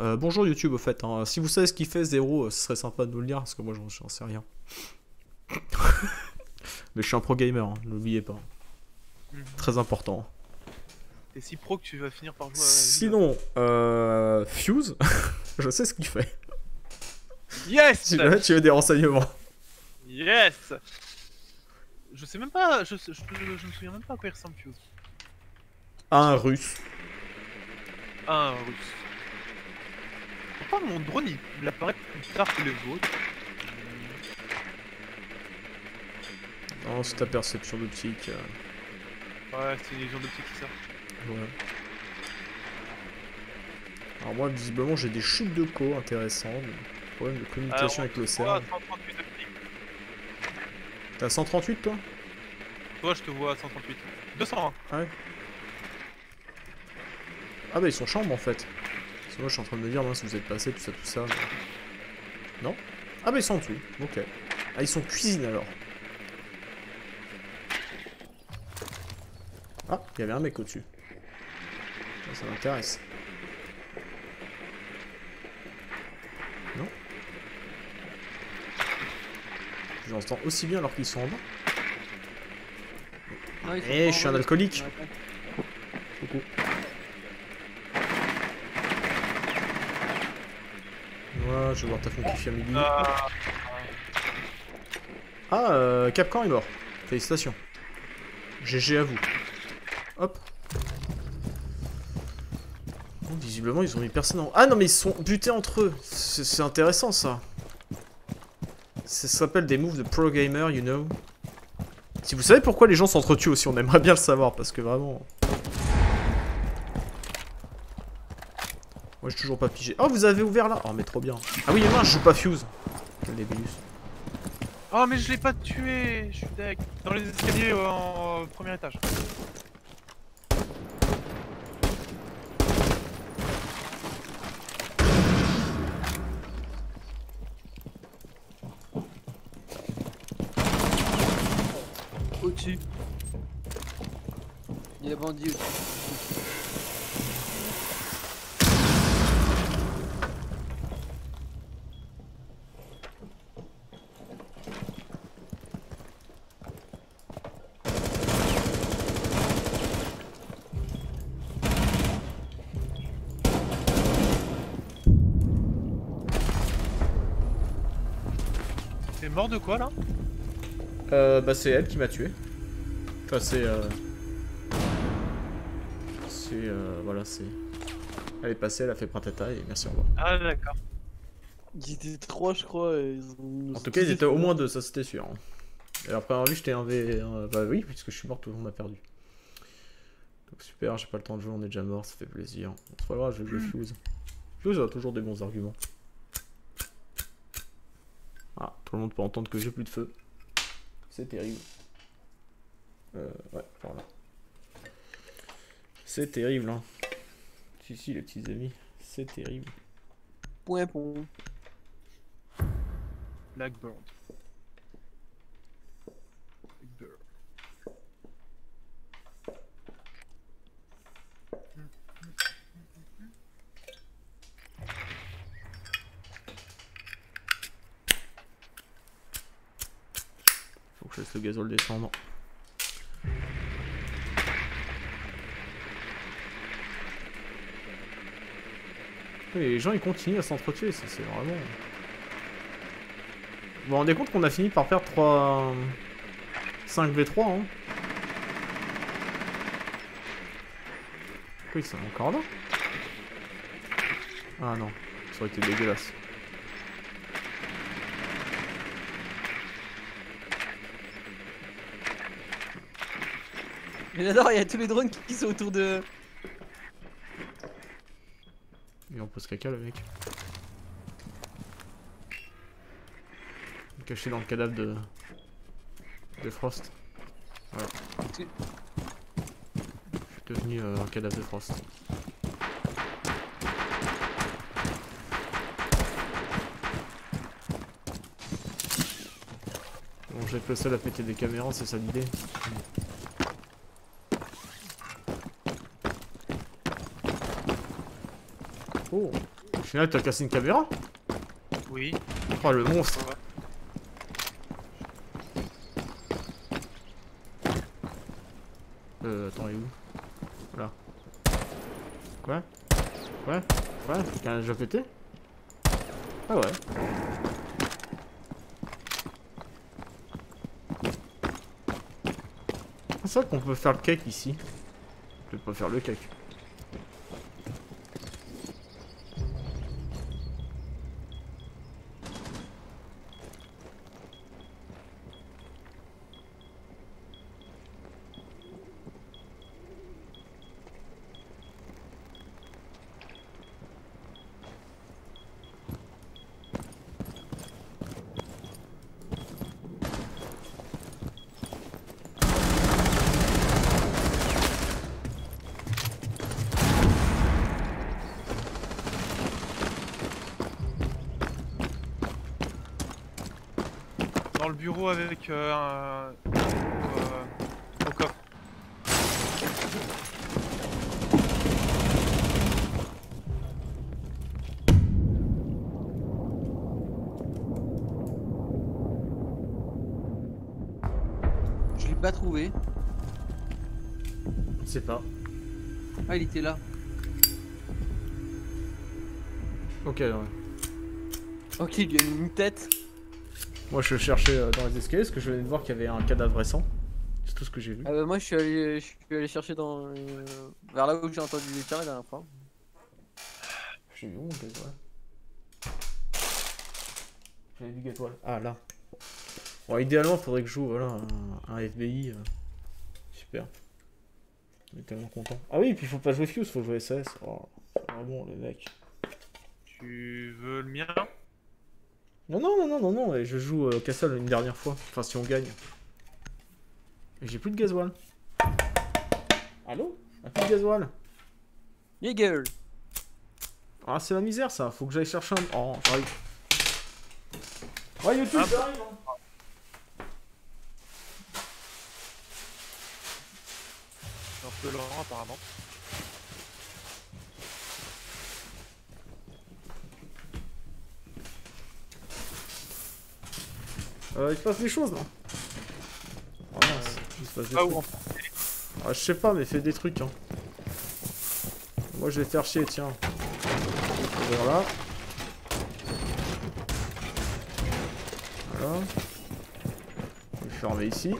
Euh, bonjour YouTube au fait. hein. Si vous savez ce qu'il fait Zéro, euh, ce serait sympa de nous le dire parce que moi j'en sais rien. Mais je suis un pro gamer, hein, n'oubliez pas. Mhm. Très important. T'es si pro que tu vas finir par jouer à. Sinon, euh, Fuse, je sais ce qu'il fait. Yes Si jamais tu veux des renseignements? Yes Je sais même pas, je, je, je, je me souviens même pas à quoi il ressemble Fuse. Un russe. Un russe. Pourquoi mon drone il, apparaît plus tard que les autres Non, c'est ta perception d'optique. euh, Ouais, c'est une illusion d'optique, c'est ça. ouais. Alors moi, visiblement, j'ai des chutes de co intéressantes. Problème de communication avec le Toi, cerf. 138 optique. T'as 138 toi? Toi, je te vois à 138. 201. Ah bah ils sont chambres en fait. Parce que moi je suis en train de me dire mince vous êtes passé tout ça tout ça. mais- Non Ah bah ils sont en dessous, ok. Ah ils sont cuisine alors. Ah, il y avait un mec au-dessus. Ça, ça m'intéresse. Non J'entends aussi bien alors qu'ils sont en bas. Eh, je suis un alcoolique. Coucou. Ouais, je vais voir ta Funky Family. Ah, Ah, euh, Capcan est mort. Félicitations. GG à vous. Hop. Oh, visiblement, ils ont mis personne en... Ah non, mais ils sont butés entre eux. C'est c'est intéressant, ça. Ça s'appelle des moves de pro gamer, you know. Si vous savez pourquoi les gens s'entretuent aussi, on aimerait bien le savoir, parce que vraiment... Moi, j'ai toujours pas pigé. Oh, vous avez ouvert là Oh, mais trop bien. Ah oui, mais moi, je joue pas Fuse. Quel débilus. Oh, mais je l'ai pas tué Je suis deck. Dans les escaliers euh, en euh, premier étage. Au-dessus. Il y a bandit au-dessus. Mort de quoi là Euh, bah c'est elle qui m'a tué. Enfin c'est euh... C'est euh... Voilà c'est... Elle est passée, elle a fait pratata et merci au revoir. Ah, d'accord. Ils étaient trois, je crois. et ils ont- En tout cas ils étaient au moins deux, ça c'était sûr. hein. Et après en vue j'étais un V... un- Bah oui, puisque je suis mort, tout le monde a perdu. Donc super, j'ai pas le temps de jouer, on est déjà mort, ça fait plaisir. C'est pas grave, je vais jouer Fuse. Fuse a toujours des bons arguments. Tout le monde peut entendre que j'ai plus de feu. C'est terrible. Euh, ouais, voilà. C'est terrible, hein. Si, si, les petits amis, c'est terrible. Point pont. Blackbird. Je laisse le gazole descendre. Oui, les gens ils continuent à s'entretuer, ça c'est vraiment. Vous vous rendez compte qu'on a fini par perdre 3. 5 V3 hein Pourquoi ils sont encore là Ah non, ça aurait été dégueulasse. Mais j'adore, il y a tous les drones qui- qui sont autour de. Il en pose caca le mec. Caché dans le cadavre de. de Frost. Voilà. Tu- Je suis devenu euh, un cadavre de Frost. Bon, j'ai que le seul à péter des caméras, c'est ça l'idée. Oh Au final, t'as cassé une caméra Oui. Oh, le monstre Euh, attends, il est où? Là. Quoi Ouais Ouais Quelqu'un a déjà pété Ah ouais. C'est vrai qu'on peut faire le cake ici. Je vais pas faire le cake. Dans le bureau avec euh, un. euh, au coffre. Je l'ai pas trouvé. Je sais pas. Ah, il était là. Ok, ouais. Ok, il a une tête. Moi je cherchais euh, dans les escaliers parce que je venais de voir qu'il y avait un cadavre récent. C'est tout ce que j'ai vu. Ah bah moi je suis allé, je suis allé chercher dans euh, vers là où j'ai entendu les tirs la dernière fois. J'ai vu où mon gasoil J'avais du gasoil. Ah là. Bon, idéalement, faudrait que je joue voilà, un, un FBI. euh. Super. On est tellement content. Ah oui, et puis il faut pas jouer Fuse, faut jouer SS. Oh, c'est vraiment le mec. Tu veux le mien? Non, non, non, non, non, non, et je joue euh, Castle une dernière fois. Enfin, si on gagne. J'ai plus de gasoil. Allô? Ah, plus de gasoil. Jäger Ah, c'est la misère ça, faut que j'aille chercher un. Oh, j'arrive. Ouais, YouTube, Ah, j'arrive. hein. C'est un peu lent apparemment. Euh, il se passe des choses là. Oh il se passe des Ah trucs. Ah, je sais pas, mais fais des trucs. Hein. Moi, je vais faire chier, tiens. Voilà. Voilà. Je vais fermer ici.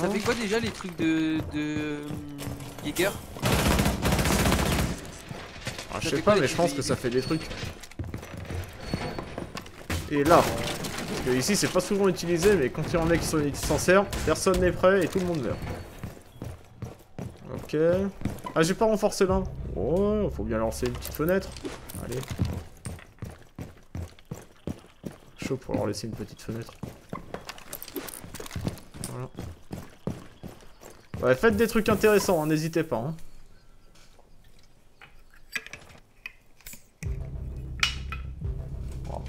Ça fait quoi déjà les trucs de. de. Jäger Ah, je sais pas, quoi, mais je pense que de- ça fait des trucs. Et là, parce que ici c'est pas souvent utilisé, mais quand il y a qui s'en- qui s'en sert, personne n'est prêt et tout le monde meurt. Ok. Ah, j'ai pas renforcé là. Oh, faut bien lancer une petite fenêtre. Allez. Chaud pour leur laisser une petite fenêtre. Voilà. Ouais, faites des trucs intéressants, hein, n'hésitez pas. Hein.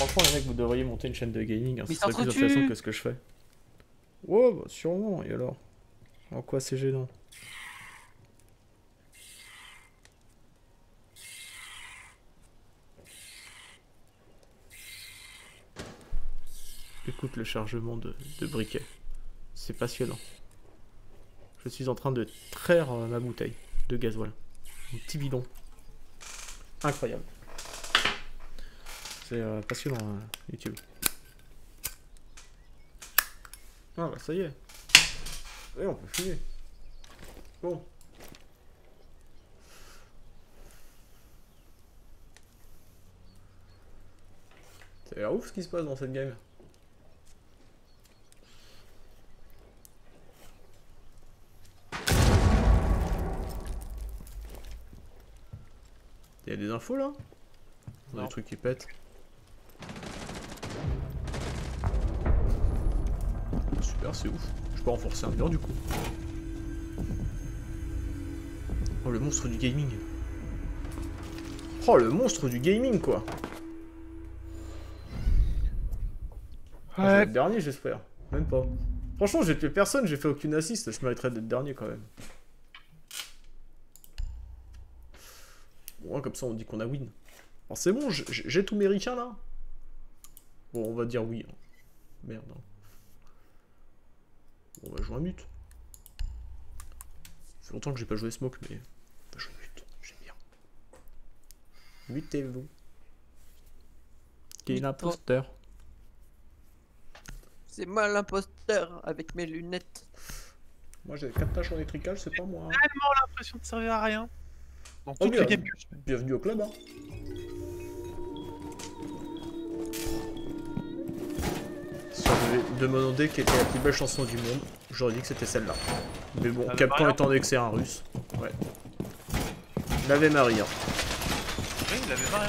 Franchement, les mecs, vous devriez monter une chaîne de gaming. Hein, Mais ce serait plus intéressant que ce que je fais. Ouais, bah sûrement, et alors? En quoi c'est gênant? Écoute le chargement de, de briquet. C'est passionnant. Je suis en train de traire euh, ma bouteille de gasoil. Un petit bidon. Incroyable. C'est euh, passionnant, euh, YouTube. Ah bah ça y est. Oui, on peut fumer. Bon. L'air ouf ce qui se passe dans cette game. Il y a des infos là? Y a. Des trucs qui pètent. Super, c'est ouf. Je peux renforcer un mur du coup. Oh le monstre du gaming. Oh le monstre du gaming quoi. Ah, je vais Ouais. être dernier j'espère. Même pas. Franchement j'ai tué personne, j'ai fait aucune assist, je mériterais d'être dernier quand même. Ouais, comme ça on dit qu'on a win. Alors c'est bon, j'ai- mes ricains là Bon, on va dire oui. hein. Merde. Hein. On va jouer un mute. Ça fait longtemps que j'ai pas joué Smoke, mais on va jouer mute. J'aime bien. Mutez-vous. Qui est l'imposteur C'est moi l'imposteur avec mes lunettes. Moi j'ai 4 tâches en électrical, c'est pas moi. Tellement l'impression de servir à rien. Dans Oh, bien. Bienvenue au club, hein. Demander quelle était la plus belle chanson du monde, j'aurais dit que c'était celle-là. Mais bon, Ave Maria. étant donné que c'est un russe, ouais. L'Ave Maria. Oui, il avait pas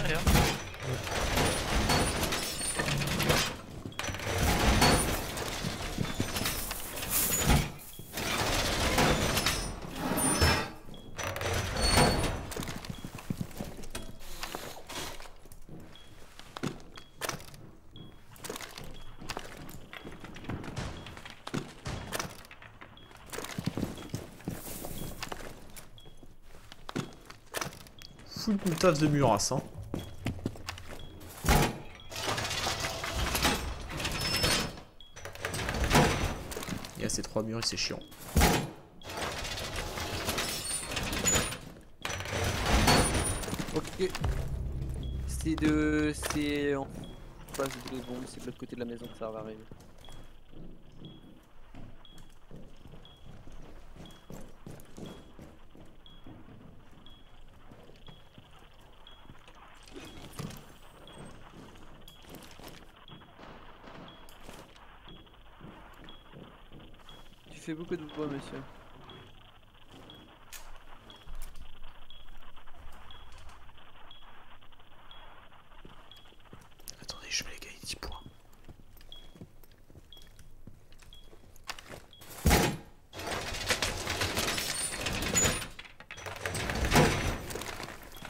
Full taf de Muras, hein. Il y a ces trois murs et c'est chiant. Ok. C'est de. C'est. en face de bombe, c'est de l'autre côté de la maison que ça va arriver. Tu fais beaucoup de bois, monsieur. Attendez, je vais les gagner 10 points.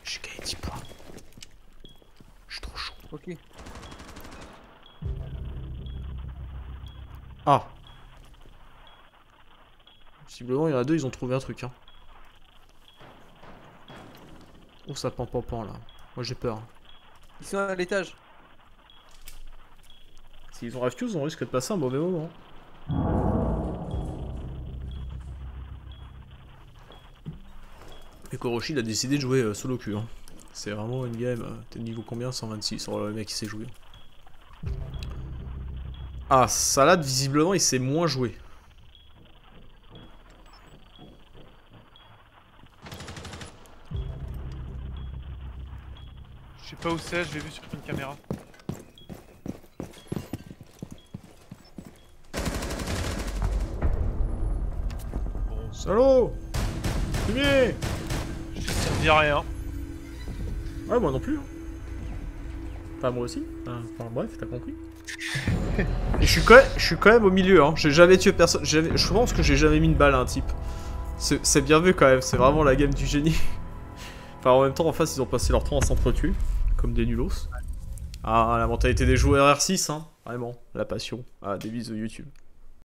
J'ai gagné 10 points. Je suis trop chaud. Ok. Ah Visiblement, il y en a deux, ils ont trouvé un truc. Hein. Oh, ça pend, pend, pend là. Moi j'ai peur. Ils sont à l'étage. S'ils ont refuse, on risque de passer un mauvais moment. Et Koroshi il a décidé de jouer euh, solo queue. hein. C'est vraiment une game. euh, T'es niveau combien? 126 Oh le mec il sait jouer. Ah, Salade visiblement il sait moins jouer. Pas où c'est, je l'ai vu sur une caméra. Bon, Salaud Fumier ça me dit rien. Ouais, moi non plus. hein. Enfin, moi aussi. Enfin, bref, t'as compris. Et je suis quand même, je suis quand même au milieu. Hein. J'ai jamais tué personne. Je pense que j'ai jamais mis une balle à un type. C'est c'est bien vu quand même. C'est vraiment la game du génie. enfin, en même temps, en face, ils ont passé leur temps à s'entretuer. Comme des nulos. Ah, la mentalité des joueurs R6, hein. Vraiment. La passion. Ah, des de YouTube.